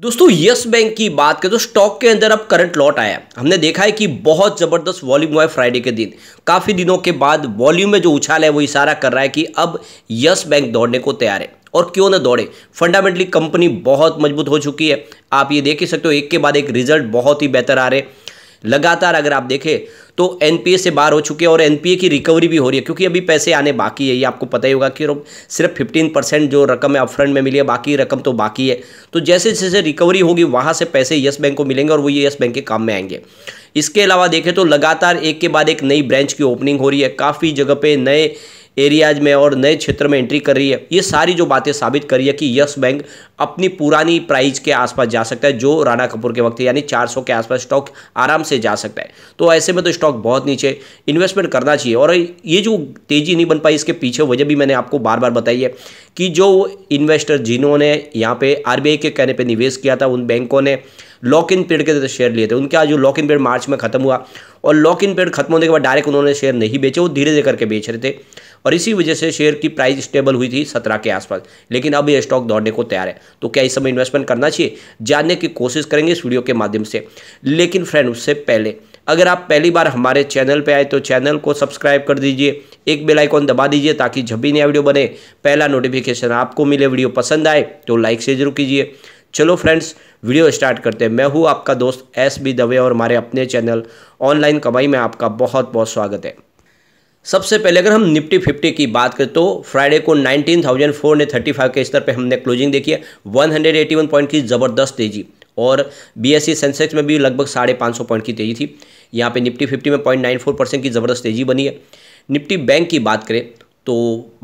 दोस्तों, yes bank की बात करें तो स्टॉक के अंदर अब करंट लॉट आया हमने देखा है कि बहुत ज़बरदस्त वॉल्यूम हुआ है फ्राइडे के दिन। काफ़ी दिनों के बाद वॉल्यूम में जो उछाल है, वो इशारा कर रहा है कि अब यस बैंक दौड़ने को तैयार है। और क्यों ना दौड़े? फंडामेंटली कंपनी बहुत मज़बूत हो चुकी है। आप ये देख ही सकते हो, एक के बाद एक रिज़ल्ट बहुत ही बेहतर आ रहे लगातार अगर आप देखें तो एनपीए से बाहर हो चुके हैं और एनपीए की रिकवरी भी हो रही है, क्योंकि अभी पैसे आने बाकी है, ये आपको पता ही होगा कि सिर्फ़ फिफ्टीन परसेंट जो रकम है अपफ्रंट में मिली है, बाकी रकम तो बाकी है। तो जैसे जैसे रिकवरी होगी, वहाँ से पैसे यस बैंक को मिलेंगे और वो ये यस बैंक के काम में आएँगे। इसके अलावा देखें तो लगातार एक के बाद एक नई ब्रांच की ओपनिंग हो रही है, काफ़ी जगह पे नए एरियाज़ में और नए क्षेत्र में एंट्री कर रही है। ये सारी जो बातें साबित कर रही है कि यस बैंक अपनी पुरानी प्राइस के आसपास जा सकता है, जो राणा कपूर के वक्त यानी 400 के आसपास स्टॉक आराम से जा सकता है। तो ऐसे में तो स्टॉक बहुत नीचे इन्वेस्टमेंट करना चाहिए। और ये जो तेज़ी नहीं बन पाई, इसके पीछे वजह भी मैंने आपको बार बार बताई है। कि जो इन्वेस्टर जिन्होंने यहाँ पे आरबीआई के कहने पर निवेश किया था, उन बैंकों ने लॉक इन पीरियड के तहत शेयर लिए थे। उनका जो लॉक इन पीरियड मार्च में खत्म हुआ और लॉक इन पीरियड खत्म होने के बाद डायरेक्ट उन्होंने शेयर नहीं बेचे, वो धीरे धीरे करके बेच रहे थे। और इसी वजह से शेयर की प्राइस स्टेबल हुई थी सत्रह के आसपास। लेकिन अब ये स्टॉक दौड़ने को तैयार है। तो क्या इस समय इन्वेस्टमेंट करना चाहिए? जानने की कोशिश करेंगे इस वीडियो के माध्यम से। लेकिन फ्रेंड उससे पहले अगर आप पहली बार हमारे चैनल पे आए तो चैनल को सब्सक्राइब कर दीजिए एक बेल आइकॉन दबा दीजिए ताकि जब भी नया वीडियो बने पहला नोटिफिकेशन आपको मिले वीडियो पसंद आए तो लाइक से ज़रूर कीजिए। चलो फ्रेंड्स वीडियो स्टार्ट करते हैं। मैं हूँ आपका दोस्त एस बी दवे और हमारे अपने चैनल ऑनलाइन कमाई में आपका बहुत बहुत स्वागत है। सबसे पहले अगर हम निफ्टी फिफ्टी की बात करें तो फ्राइडे को 19,435 के स्तर पे हमने क्लोजिंग देखी है। 181 पॉइंट की ज़बरदस्त तेज़ी और बीएससी सेंसेक्स में भी लगभग साढ़े पाँच सौ पॉइंट की तेज़ी थी। यहाँ पे निफ्टी फिफ्टी में पॉइंट नाइन फोर परसेंट की ज़बरदस्त तेज़ी बनी है। निफ्टी बैंक की बात करें तो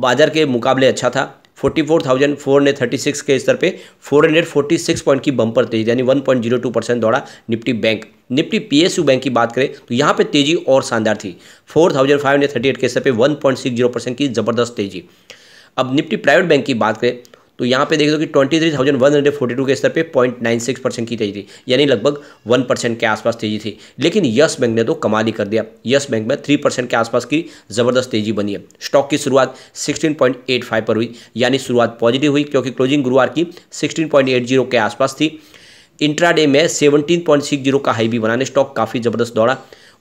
बाज़ार के मुकाबले अच्छा था। Forty four thousand four hundred thirty six के स्तर पे four hundred forty six point की बम्पर तेज़ी, यानी one point zero two percent दौड़ा Nifty bank. Nifty PSU bank की बात करें तो यहाँ पे तेज़ी और शानदार थी। Four thousand five hundred thirty eight के स्तर पे one point six zero percent की ज़बरदस्त तेज़ी। अब निफ्टी प्राइवेट बैंक की बात करें तो यहाँ पे देख दो कि twenty three thousand one hundred forty two के स्तर पे पॉइंट नाइन सिक्स परसेंट की तेज़ी थी, यानी लगभग वन परसेंट के आसपास तेज़ी थी। लेकिन यस बैंक ने तो कमाल ही कर दिया। यस बैंक में थ्री परसेंट के आसपास की ज़बरदस्त तेज़ी बनी है। स्टॉक की शुरुआत सिक्सटीन पॉइंट एट फाइव पर हुई, यानी शुरुआत पॉजिटिव हुई, क्योंकि क्लोजिंग गुरुवार की सिक्सटीन पॉइंट एट ज़ीरो के आसपास थी। इंट्राडे में सेवनटीन पॉइंट सिक्स ज़ीरो का हाई भी बनाने स्टॉक काफ़ी ज़बरदस्त दौड़ा।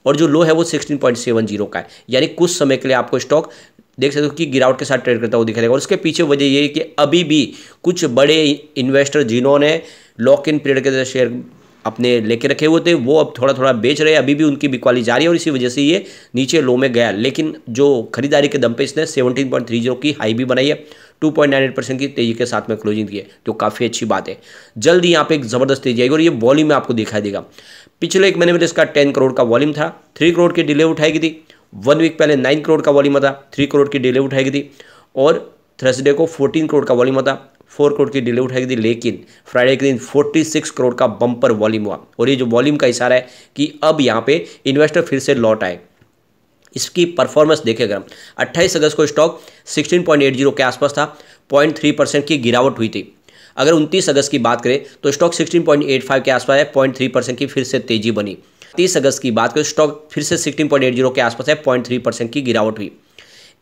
और जो लो है वो सिक्सटीन पॉइंट सेवन ज़ीरो का है। यानी कुछ समय के लिए आपको स्टॉक देख सकते हो कि गिरावट के साथ ट्रेड करता हुआ दिखाई देगा। और उसके पीछे वजह ये है कि अभी भी कुछ बड़े इन्वेस्टर जिन्होंने लॉक इन पीरियड के शेयर अपने लेके रखे हुए थे, वो अब थोड़ा थोड़ा बेच रहे हैं। अभी भी उनकी बिकवाली जारी है और इसी वजह से ये नीचे लो में गया। लेकिन जो खरीदारी के दम पे इसने सेवनटीन पॉइंट थ्री ज़ीरो की हाई भी बनाई है। Two point nine eight percent की तेज़ी के साथ में क्लोजिंग की है तो काफ़ी अच्छी बात है। जल्द यहाँ पे एक ज़बरदस्त तेज़ी आएगी और ये वॉल्यूम में आपको दिखाई देगा। पिछले एक महीने में इसका टेन करोड़ का वॉल्यूम था। थ्री करोड़ की डिले उठाई गई थी। वन वीक पहले नाइन करोड़ का वॉल्यूम था थ्री करोड़ की डिले उठाई थी, और थर्सडे को फोर्टीन करोड़ का वॉल्यूम था फोर करोड़ की डिले उठाई थी, लेकिन फ्राइडे के दिन फोर्टी सिक्स करोड़ का बम्पर वॉल्यूम हुआ, और ये जो वॉल्यूम का इशारा है कि अब यहाँ पे इन्वेस्टर फिर से लौट आए। इसकी परफॉर्मेंस देखें अगर हम, अट्ठाईस अगस्त को स्टॉक 16.80 के आसपास था 0.3 परसेंट की गिरावट हुई थी। अगर 29 अगस्त की बात करें तो स्टॉक 16.85 के आसपास है 0.3 परसेंट की फिर से तेज़ी बनी। तीस अगस्त की बात करें, स्टॉक फिर से 16.80 के आसपास है 0.3 परसेंट की गिरावट हुई।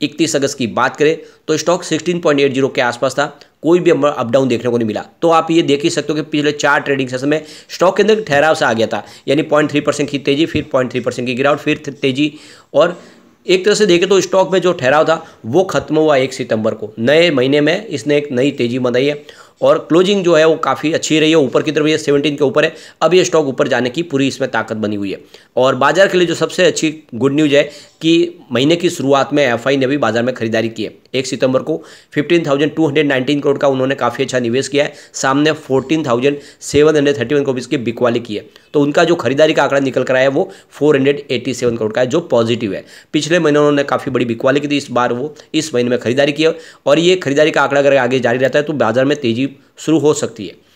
इकतीस अगस्त की बात करें तो स्टॉक 16.80 के आसपास था, कोई भी अप डाउन देखने को नहीं मिला। तो आप ये देख ही सकते हो कि पिछले चार ट्रेडिंग सेशन में स्टॉक के अंदर ठहराव से आ गया था, यानी पॉइंट थ्री परसेंट की तेज़ी, फिर पॉइंट थ्री परसेंट की गिरावट, फिर तेज़ी। और एक तरह से देखें तो स्टॉक में जो ठहराव था, वो खत्म हुआ एक सितंबर को। नए महीने में इसने एक नई तेज़ी बनाई है। और क्लोजिंग जो है वो काफ़ी अच्छी रही है, ऊपर की तरफ़ ये सेवनटीन के ऊपर है। अब ये स्टॉक ऊपर जाने की पूरी इसमें ताकत बनी हुई है। और बाज़ार के लिए जो सबसे अच्छी गुड न्यूज़ है कि महीने की शुरुआत में एफआई ने भी बाज़ार में खरीदारी की है। एक सितंबर को 15,219 करोड़ का उन्होंने काफ़ी अच्छा निवेश किया है। सामने 14,731 करोड़ इसकी बिकवाली की है। तो उनका जो खरीदारी का आंकड़ा निकल कर आया है वो 487 करोड़ का है जो पॉजिटिव है। पिछले महीने उन्होंने काफ़ी बड़ी बिकवाली की थी इस बार वो इस महीने में खरीदारी की और ये खरीदारी का आंकड़ा अगर आगे जारी रहता है तो बाज़ार में तेज़ी शुरू हो सकती है।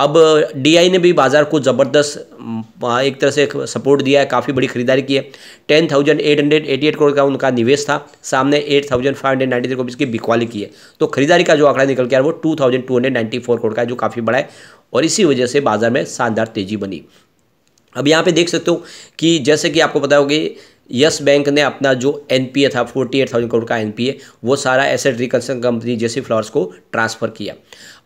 अब डीआई ने भी बाज़ार को ज़बरदस्त एक तरह से सपोर्ट दिया है, काफ़ी बड़ी खरीदारी की है। Ten thousand eight hundred eighty eight crore का उनका निवेश था, सामने eight thousand five hundred ninety three crore की बिकवाली की है। तो खरीदारी का जो आंकड़ा निकल के आया वो two thousand two hundred ninety four crore का जो काफ़ी बड़ा है, और इसी वजह से बाज़ार में शानदार तेज़ी बनी। अब यहाँ पे देख सकते हो कि जैसे कि आपको पता होगी, यस बैंक ने अपना जो एनपीए था, फोर्टी एट थाउज़ेंड करोड़ का एनपीए वो सारा एसेट रिकन्स्ट्रक्शन कंपनी जैसी फ्लावर्स को ट्रांसफ़र किया।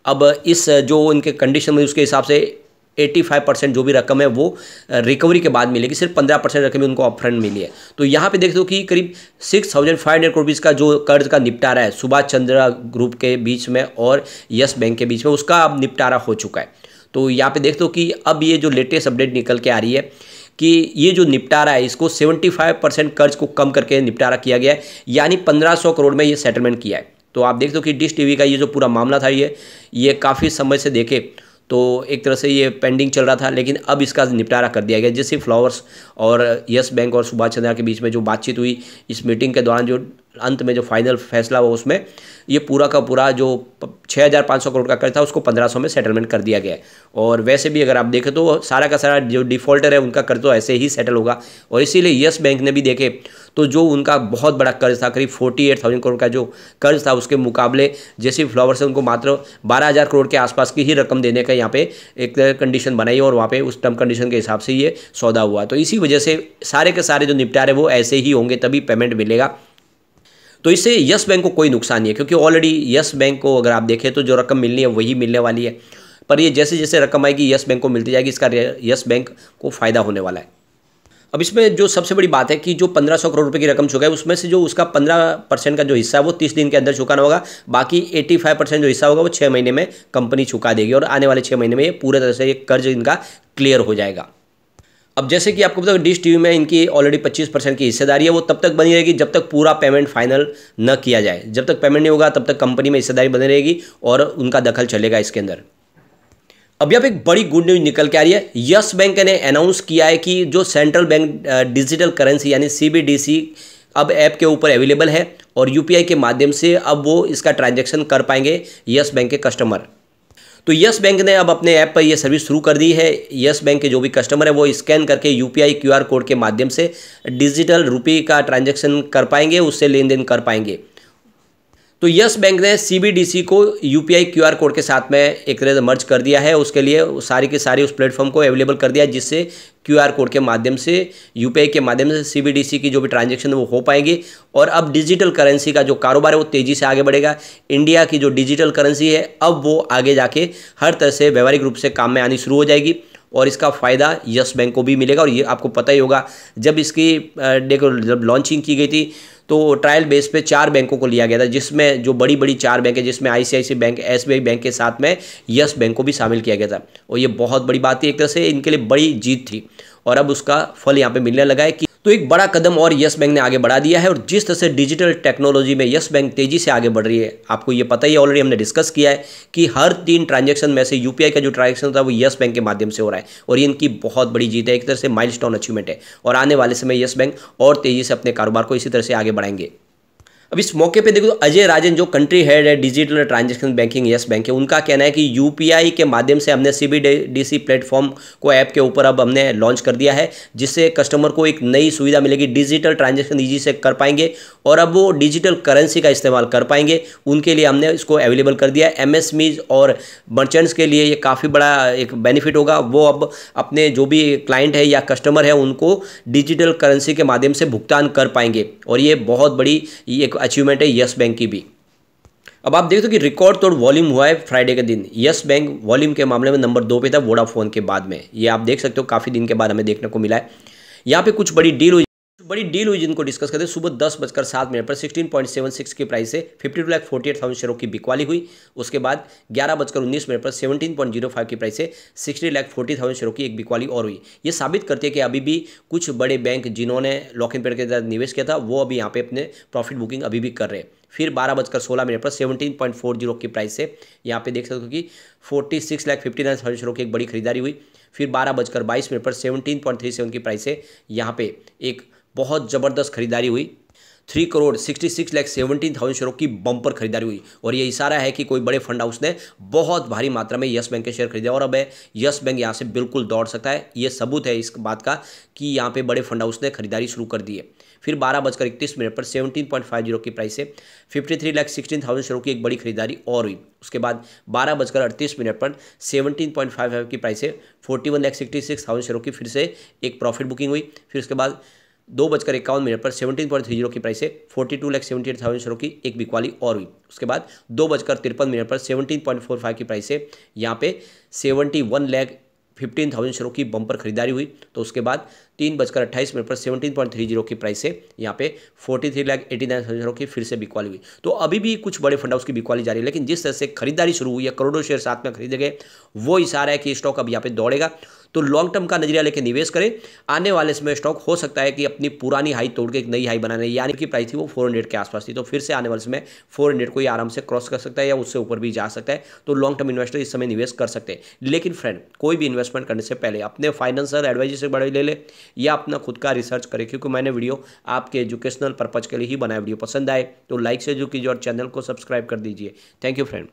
अब इस जो इनके कंडीशन में उसके हिसाब से 85 परसेंट जो भी रकम है, वो रिकवरी के बाद मिलेगी। सिर्फ़ 15 परसेंट रकम उनको अपफ्रंट मिली है। तो यहाँ पे देखते हो कि करीब six thousand five hundred rupees का जो कर्ज का निपटारा है, सुभाष चंद्रा ग्रुप के बीच में और यस बैंक के बीच में, उसका अब निपटारा हो चुका है। तो यहाँ पे देखते हो कि अब ये जो लेटेस्ट अपडेट निकल के आ रही है कि ये जो निपटारा है, इसको 75 परसेंट कर्ज को कम करके निपटारा किया गया है। यानी 1500 करोड़ में ये सेटलमेंट किया है। तो आप देख दो कि डिश टीवी का ये जो पूरा मामला था ये ये काफ़ी समय से देखे तो एक तरह से ये पेंडिंग चल रहा था, लेकिन अब इसका निपटारा कर दिया गया। जैसे फ्लावर्स और यस बैंक और सुभाष चंद्रा के बीच में जो बातचीत हुई, इस मीटिंग के दौरान जो अंत में जो फाइनल फैसला हुआ उसमें, ये पूरा का पूरा जो छः हज़ार पाँच सौ करोड़ का कर्ज था, उसको पंद्रह सौ में सेटलमेंट कर दिया गया है। और वैसे भी अगर आप देखें तो सारा का सारा जो डिफ़ॉल्टर है, उनका कर्ज तो ऐसे ही सेटल होगा। और इसीलिए यस बैंक ने भी देखे तो जो उनका बहुत बड़ा कर्ज था, करीब फोर्टी एट थाउज़ेंड करोड़ का जो कर्ज था, उसके मुकाबले जैसे फ्लावर से उनको मात्र बारह हज़ार करोड़ के आसपास की ही रकम देने का यहाँ पे एक कंडीशन बनाई और वहाँ पे उस टर्म कंडीशन के हिसाब से ये सौदा हुआ। तो इसी वजह से सारे के सारे जो निपटारे, वो ऐसे ही होंगे, तभी पेमेंट मिलेगा। तो इससे यस बैंक को कोई नुकसान नहीं है, क्योंकि ऑलरेडी यस बैंक को अगर आप देखें तो जो रकम मिलनी है वही मिलने वाली है। पर ये जैसे जैसे रकम आएगी, यस बैंक को मिलती जाएगी, इसका यस बैंक को फ़ायदा होने वाला है। अब इसमें जो सबसे बड़ी बात है कि जो 1500 करोड़ रुपए की रकम चुका है, उसमें से जो उसका 15 परसेंट का जो हिस्सा है, वो 30 दिन के अंदर चुकाना होगा। बाकी 85 परसेंट जो हिस्सा होगा, वो छः महीने में कंपनी चुका देगी, और आने वाले छः महीने में ये पूरे तरह से ये कर्ज इनका क्लियर हो जाएगा। अब जैसे कि आपको पता डिश टीवी में इनकी ऑलरेडी 25 परसेंट की हिस्सेदारी है, वो तब तक बनी रहेगी जब तक पूरा पेमेंट फाइनल न किया जाए। जब तक पेमेंट नहीं होगा, तब तक कंपनी में हिस्सेदारी बनी रहेगी और उनका दखल चलेगा इसके अंदर। अब यहाँ पे एक बड़ी गुड न्यूज़ निकल के आ रही है। यस बैंक ने अनाउंस किया है कि जो सेंट्रल बैंक डिजिटल करेंसी यानी CBDC अब ऐप के ऊपर अवेलेबल है और यूपीआई के माध्यम से अब वो इसका ट्रांजेक्शन कर पाएँगे यस बैंक के कस्टमर तो यस बैंक ने अब अपने ऐप पर यह सर्विस शुरू कर दी है। यस बैंक के जो भी कस्टमर है वो स्कैन करके यू यूपीआई क्यूआर कोड के माध्यम से डिजिटल रुपये का ट्रांजेक्शन कर पाएँगे, उससे लेन देन कर पाएँगे। तो यस बैंक ने सीबीडीसी को यूपीआई क्यूआर कोड के साथ में एक तरह से मर्ज कर दिया है। उसके लिए सारी के सारी उस प्लेटफॉर्म को अवेलेबल कर दिया, जिससे क्यूआर कोड के माध्यम से यूपीआई के माध्यम से सीबीडीसी की जो भी ट्रांजेक्शन है वो हो पाएगी। और अब डिजिटल करेंसी का जो कारोबार है वो तेज़ी से आगे बढ़ेगा। इंडिया की जो डिजिटल करेंसी है, अब वो आगे जाके हर तरह से व्यवहारिक रूप से काम में आनी शुरू हो जाएगी। और इसका फ़ायदा यस बैंक को भी मिलेगा। और ये आपको पता ही होगा, जब इसकी देखो, जब लॉन्चिंग की गई थी तो ट्रायल बेस पे चार बैंकों को लिया गया था, जिसमें जो बड़ी बड़ी चार बैंक है, जिसमें आईसीआईसी बैंक एसबीआई बैंक के साथ में यस बैंक को भी शामिल किया गया था। और ये बहुत बड़ी बात थी एक तरह से, इनके लिए बड़ी जीत थी। और अब उसका फल यहाँ पे मिलने लगा है कि तो एक बड़ा कदम और यस बैंक ने आगे बढ़ा दिया है और जिस तरह से डिजिटल टेक्नोलॉजी में यस बैंक तेज़ी से आगे बढ़ रही है, आपको ये पता ही ऑलरेडी हमने डिस्कस किया है कि हर तीन ट्रांजेक्शन में से यूपीआई का जो ट्रांजेक्शन था वो यस बैंक के माध्यम से हो रहा है और इनकी बहुत बड़ी जीत है, एक तरह से माइलस्टोन अचीवमेंट है और आने वाले समय यस बैंक और तेज़ी से अपने कारोबार को इसी तरह से आगे बढ़ाएँगे। अब इस मौके पे देखो तो अजय राजन जो कंट्री हेड है digital transaction banking Yes Bank है, उनका कहना है कि यूपीआई के माध्यम से हमने सी सीबीडीसी प्लेटफॉर्म को ऐप के ऊपर अब हमने लॉन्च कर दिया है, जिससे कस्टमर को एक नई सुविधा मिलेगी डिजिटल ट्रांजेक्शन ईजी से कर पाएँगे और अब वो डिजिटल करेंसी का इस्तेमाल कर पाएँगे, उनके लिए हमने इसको अवेलेबल कर दिया एम और मर्चेंट्स के लिए ये काफ़ी बड़ा एक बेनिफिट होगा, वो अब अपने जो भी क्लाइंट है या कस्टमर है, उनको डिजिटल करेंसी के माध्यम से भुगतान कर पाएँगे और ये बहुत बड़ी एक अचीवमेंट है यस बैंक की भी। अब आप देखते हो कि रिकॉर्ड तोड़ वॉल्यूम हुआ है फ्राइडे के दिन। यस बैंक वॉल्यूम के मामले में नंबर दो पे था वोडाफोन के बाद में। ये आप देख सकते हो, काफ़ी दिन के बाद हमें देखने को मिला है। यहाँ पे कुछ बड़ी डील हुई बड़ी डील हुई जिनको डिस्कस करते सुबह दस बजकर सात मिनट पर सिक्सटीन पॉइंट सेवन सिक्स की प्राइस से fifty two lakh forty eight thousand शेयरों की बिकवाली हुई। उसके बाद ग्यारह बजकर उन्नीस मिनट पर सेवनटीन पॉइंट ज़ीरो फाइव की प्राइस से सिक्सटी लाख फोर्टी थाउज़ेंड शेयरों की एक बिकवाली और हुई। ये साबित करती है कि अभी भी कुछ बड़े बैंक जिन्होंने लॉक इन पेड के तहत निवेश किया था, वो अभी यहाँ पे अपने प्रॉफिट बुकिंग अभी भी कर रहे हैं। फिर बारह बजकर सोलह मिनट पर सेवनटीन पॉइंट फोर ज़ीरो की प्राइस से यहाँ पे देख सकते हो कि forty six lakh fifty nine thousand शेयरों की एक बड़ी खरीदारी हुई। फिर बारह बजकर बाईस मिनट पर सेवनटीन पॉइंट थ्री सेवन की प्राइस से यहाँ पे एक बहुत ज़बरदस्त खरीदारी हुई। Three crore sixty six lakh seventeen thousand शेयरों की बम्पर खरीदारी हुई। और ये इशारा है कि कोई बड़े फंड हाउस ने बहुत भारी मात्रा में यस बैंक के शेयर खरीदे। और अब है, यस बैंक यहाँ से बिल्कुल दौड़ सकता है। ये सबूत है इस बात का कि यहाँ पे बड़े फंड हाउस ने खरीदारी शुरू कर दी है। फिर बारह बजकर इकतीस मिनट पर सेवनटीन पॉइंट फाइव ज़ीरो की प्राइस से fifty three lakh sixteen thousand शेयरों की एक बड़ी खरीदारी और हुई। उसके बाद बारह बजकर अड़तीस मिनट पर सेवनटीन पॉइंट फाइव फाइव की प्राइस से forty one lakh sixty six thousand शेयरों की फिर से एक प्रॉफिट बुकिंग हुई। फिर उसके बाद दो बजकर इक्यावन मिनट पर सेवेंटीन पॉइंट थ्री ज़ीरो की प्राइस से forty two lakh seventy eight thousand शेयरों की एक बिकवाली और हुई। उसके बाद दो बजकर तिरपन मिनट पर सेवनटीन पॉइंट फोर फाइव की प्राइस से यहाँ पे seventy one lakh fifteen thousand शेयरों की बम्पर खरीदारी हुई। तो उसके बाद तीन बजकर अट्ठाईस मिनट पर सेवनटीन पॉइंट थ्री ज़ीरो की प्राइस से यहाँ पे forty three lakh eighty nine thousand शेयरों की फिर से बिकवाली हुई। तो अभी भी कुछ बड़े फंड हाउस की बिकवाली जारी है, लेकिन जिस तरह से खरीदारी शुरू हुई है, करोड़ों शेयर साथ में खरीदे गए, वो इशारा है कि स्टॉक अब यहाँ पे दौड़ेगा। तो लॉन्ग टर्म का नज़रिया लेकर निवेश करें। आने वाले समय स्टॉक हो सकता है कि अपनी पुरानी हाई तोड़ के एक नई हाई बनाने, यानी कि प्राइस थी वो फोर के आसपास थी। तो फिर से आने वाले समय फोर को ही आराम से क्रॉस कर सकता है या उससे ऊपर भी जा सकता है। तो लॉन्ग टर्म इन्वेस्टर इस समय निवेश कर सकते हैं। लेकिन फ्रेंड कोई भी इन्वेस्टमेंट करने से पहले अपने फाइनेंसर एडवाइजर से बड़े ले ले या अपना खुद का रिसर्च करें, क्योंकि मैंने वीडियो आपके एजुकेशनल पर्पज के लिए ही बनाया वीडियो पसंद आए तो लाइक से जो कीजिए और चैनल को सब्सक्राइब कर दीजिए। Thank you friend